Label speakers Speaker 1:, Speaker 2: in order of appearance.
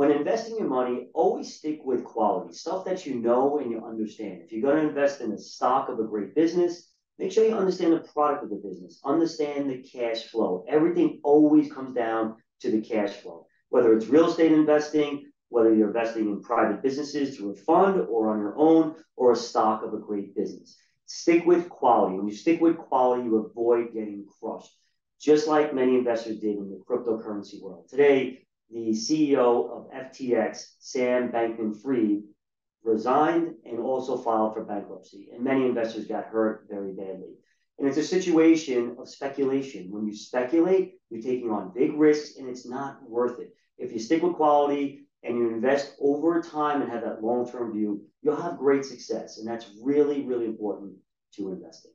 Speaker 1: when investing your money, always stick with quality, stuff that you know and you understand. If you're going to invest in a stock of a great business, make sure you understand the product of the business, understand the cash flow. Everything always comes down to the cash flow, whether it's real estate investing, whether you're investing in private businesses through a fund or on your own, or a stock of a great business. Stick with quality. When you stick with quality, you avoid getting crushed, just like many investors did in the cryptocurrency world. Today, the CEO of FTX, Sam Bankman Fried, resigned and also filed for bankruptcy. And many investors got hurt very badly. And it's a situation of speculation. When you speculate, you're taking on big risks and it's not worth it. If you stick with quality and you invest over time and have that long term view, you'll have great success. And that's really, really important to investing.